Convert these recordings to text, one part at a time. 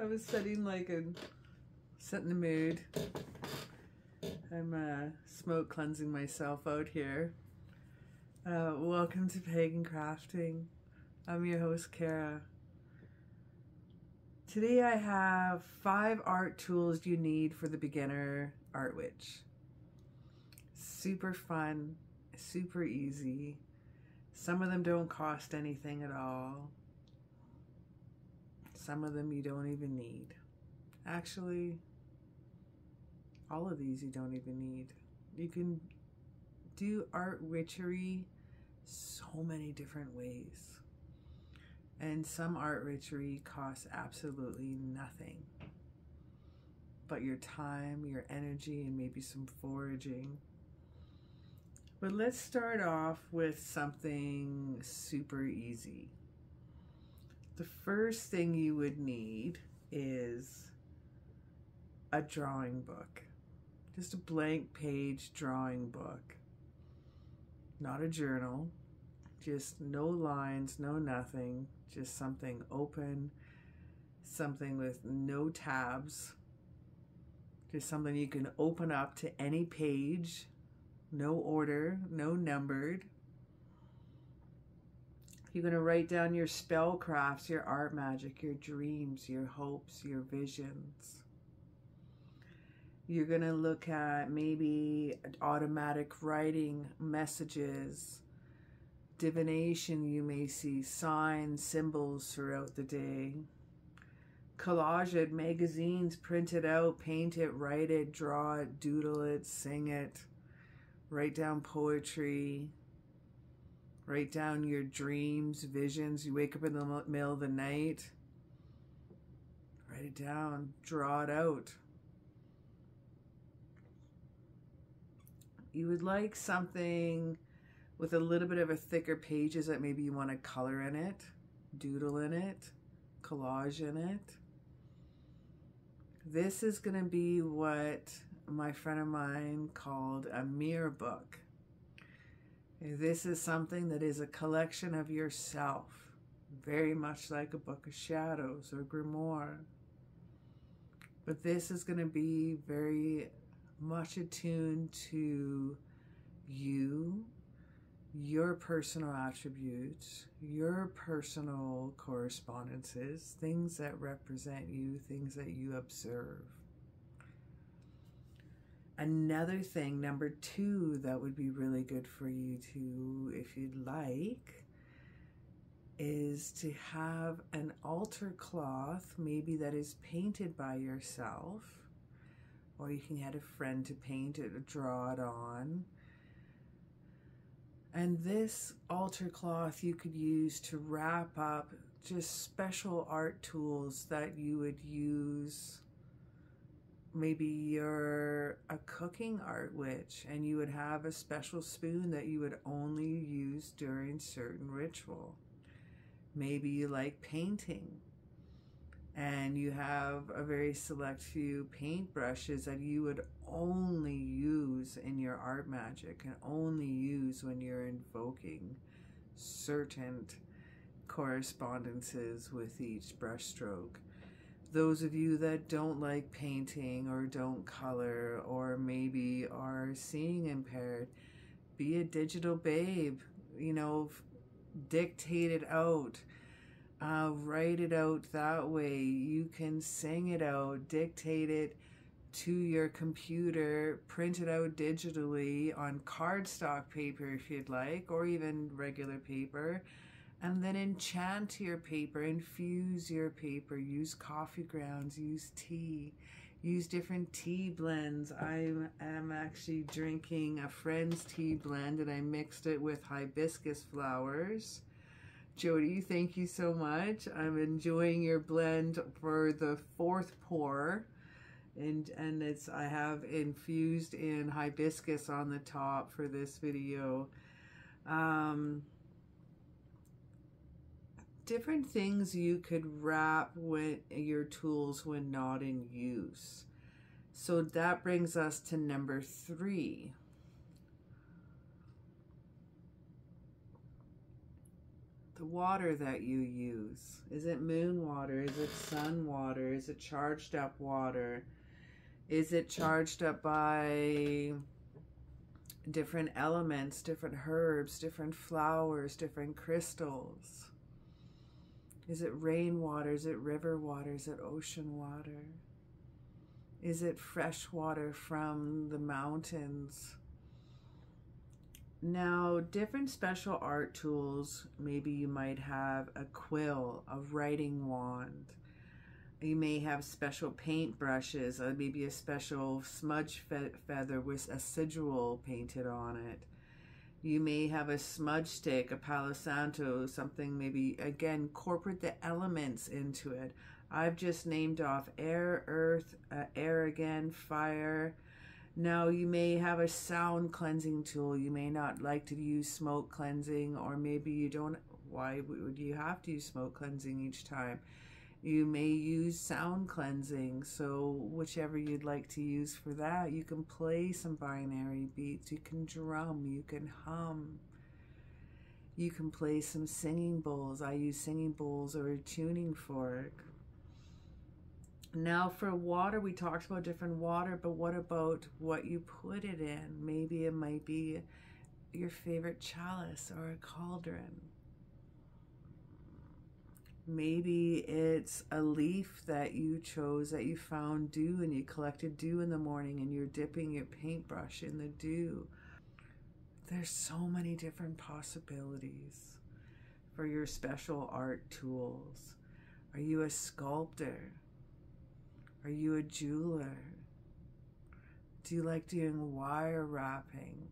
I was setting like a setting the mood. I'm uh, smoke cleansing myself out here. Uh, welcome to Pagan Crafting. I'm your host, Cara. Today I have five art tools you need for the beginner art witch. Super fun, super easy. Some of them don't cost anything at all. Some of them you don't even need. Actually, all of these you don't even need. You can do art witchery so many different ways. And some art witchery costs absolutely nothing but your time, your energy, and maybe some foraging. But let's start off with something super easy. The first thing you would need is a drawing book. Just a blank page drawing book. Not a journal. Just no lines, no nothing. Just something open. Something with no tabs. Just something you can open up to any page. No order, no numbered. You're going to write down your spell crafts, your art magic, your dreams, your hopes, your visions. You're going to look at maybe automatic writing messages, divination you may see, signs, symbols throughout the day. Collage it, magazines, print it out, paint it, write it, draw it, doodle it, sing it, write down poetry, write down your dreams, visions. You wake up in the middle of the night, write it down, draw it out. You would like something with a little bit of a thicker pages that maybe you want to color in it, doodle in it, collage in it. This is going to be what my friend of mine called a mirror book. This is something that is a collection of yourself, very much like a book of shadows or grimoire. But this is going to be very much attuned to you, your personal attributes, your personal correspondences, things that represent you, things that you observe. Another thing, number two, that would be really good for you to, if you'd like, is to have an altar cloth, maybe that is painted by yourself, or you can get a friend to paint it or draw it on. And this altar cloth you could use to wrap up just special art tools that you would use. Maybe you're a cooking art witch and you would have a special spoon that you would only use during certain ritual. Maybe you like painting and you have a very select few paint brushes that you would only use in your art magic and only use when you're invoking certain correspondences with each brushstroke. Those of you that don't like painting or don't color or maybe are seeing impaired, be a digital babe, you know, dictate it out uh, write it out that way. You can sing it out, dictate it to your computer, print it out digitally on cardstock paper if you'd like, or even regular paper, and then enchant your paper, infuse your paper, use coffee grounds, use tea, use different tea blends. I am actually drinking a friend's tea blend and I mixed it with hibiscus flowers Jody, thank you so much. I'm enjoying your blend for the fourth pour. And, and it's I have infused in hibiscus on the top for this video. Um, different things you could wrap with your tools when not in use. So that brings us to number three. The water that you use. Is it moon water? Is it sun water? Is it charged up water? Is it charged up by different elements, different herbs, different flowers, different crystals? Is it rainwater? Is it river water? Is it ocean water? Is it fresh water from the mountains? Now, different special art tools, maybe you might have a quill, a writing wand. You may have special paint brushes, or maybe a special smudge fe feather with a sigil painted on it. You may have a smudge stick, a palo santo, something maybe, again, incorporate the elements into it. I've just named off air, earth, uh, air again, fire. Now, you may have a sound cleansing tool. You may not like to use smoke cleansing, or maybe you don't. Why would you have to use smoke cleansing each time? You may use sound cleansing, so whichever you'd like to use for that, you can play some binary beats, you can drum, you can hum, you can play some singing bowls. I use singing bowls or a tuning fork. Now, for water, we talked about different water, but what about what you put it in? Maybe it might be your favorite chalice or a cauldron. Maybe it's a leaf that you chose that you found dew and you collected dew in the morning and you're dipping your paintbrush in the dew. There's so many different possibilities for your special art tools. Are you a sculptor? Are you a jeweler? Do you like doing wire wrapping?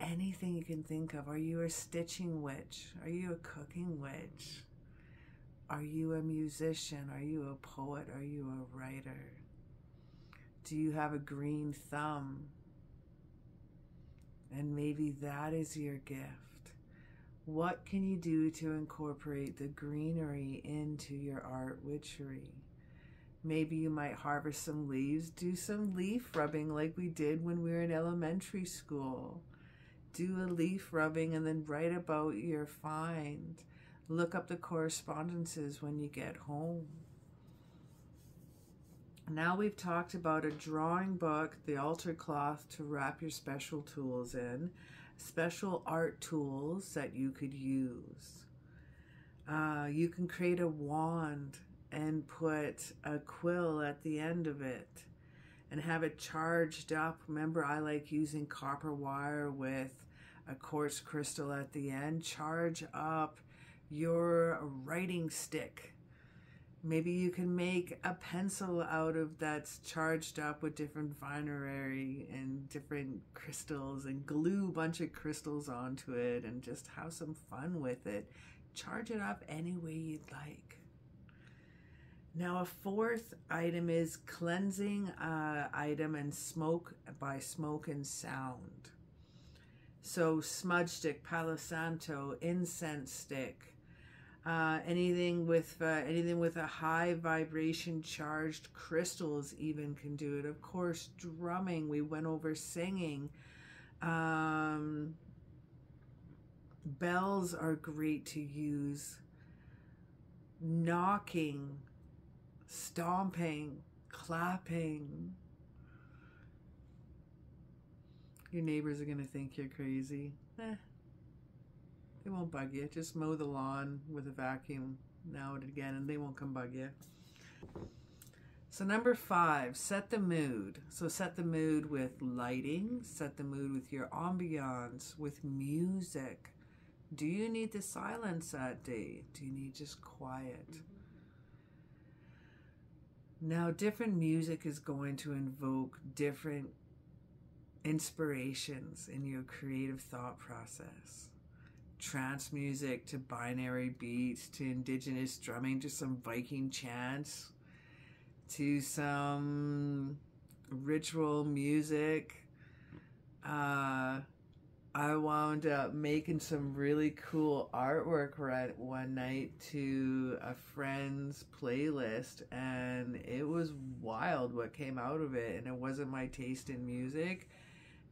Anything you can think of. Are you a stitching witch? Are you a cooking witch? Are you a musician? Are you a poet? Are you a writer? Do you have a green thumb? And maybe that is your gift. What can you do to incorporate the greenery into your art witchery? Maybe you might harvest some leaves, do some leaf rubbing like we did when we were in elementary school. Do a leaf rubbing and then write about your find. Look up the correspondences when you get home. Now we've talked about a drawing book, the altar cloth to wrap your special tools in, special art tools that you could use. Uh, you can create a wand and put a quill at the end of it and have it charged up. Remember, I like using copper wire with a quartz crystal at the end. Charge up your writing stick. Maybe you can make a pencil out of that's charged up with different vinery and different crystals and glue a bunch of crystals onto it and just have some fun with it. Charge it up any way you'd like. Now, a fourth item is cleansing uh, item and smoke by smoke and sound. So, smudge stick, palo santo, incense stick, uh, anything with uh, anything with a high vibration charged crystals even can do it. Of course, drumming. We went over singing. Um, bells are great to use. Knocking stomping, clapping. Your neighbors are going to think you're crazy. Eh, they won't bug you. Just mow the lawn with a vacuum now and again, and they won't come bug you. So, number five, set the mood. So, set the mood with lighting, set the mood with your ambiance, with music. Do you need the silence that day? Do you need just quiet? Now, different music is going to invoke different inspirations in your creative thought process. Trance music to binary beats to indigenous drumming to some Viking chants to some ritual music. Uh, I wound up making some really cool artwork right one night to a friend's playlist, and it was wild what came out of it. And it wasn't my taste in music,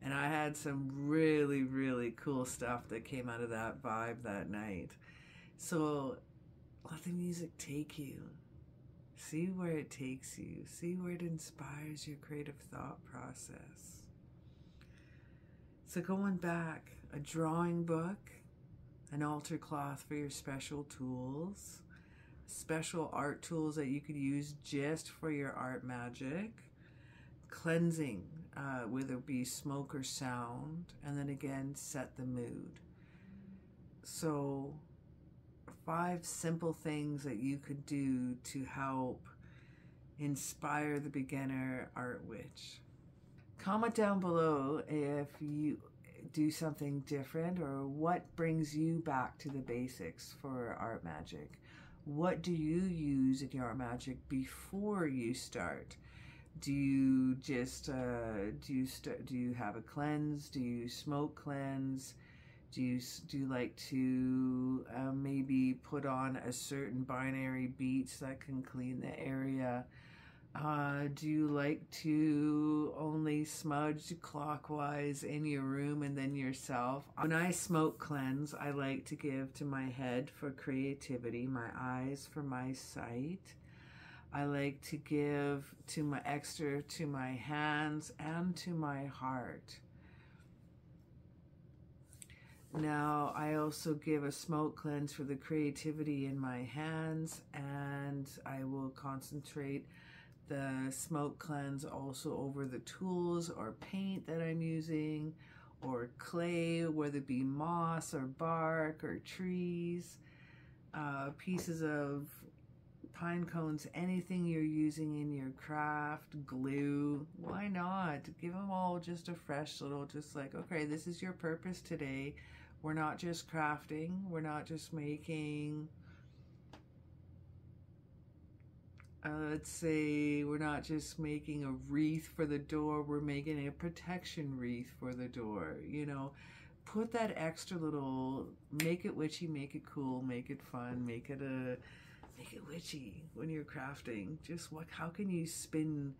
and I had some really, really cool stuff that came out of that vibe that night. So let the music take you. See where it takes you. See where it inspires your creative thought process. So, going back, a drawing book, an altar cloth for your special tools, special art tools that you could use just for your art magic, cleansing, uh, whether it be smoke or sound, and then again, set the mood. So, five simple things that you could do to help inspire the beginner art witch. Comment down below if you do something different or what brings you back to the basics for art magic. What do you use in your art magic before you start? Do you just uh, do you st- do you have a cleanse? Do you smoke cleanse? Do you do you like to uh, maybe put on a certain binary beats that can clean the area? Uh, do you like to only smudge clockwise in your room and then yourself? When I smoke cleanse, I like to give to my head for creativity, my eyes for my sight. I like to give to my extra to my hands and to my heart. Now, I also give a smoke cleanse for the creativity in my hands, and I will concentrate the smoke cleanse also over the tools or paint that I'm using or clay, whether it be moss or bark or trees, uh, pieces of pine cones, anything you're using in your craft, glue, why not? Give them all just a fresh little, just like, okay, this is your purpose today. We're not just crafting, we're not just making uh, let's say we're not just making a wreath for the door, we're making a protection wreath for the door. You know, put that extra little, make it witchy, make it cool, make it fun, make it a, make it witchy when you're crafting. Just what, how can you spin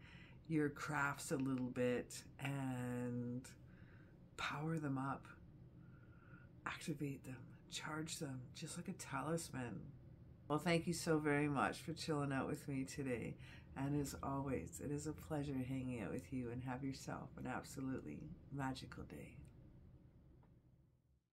your crafts a little bit and power them up, activate them, charge them, just like a talisman. Well, thank you so very much for chilling out with me today. And as always, it is a pleasure hanging out with you and have yourself an absolutely magical day.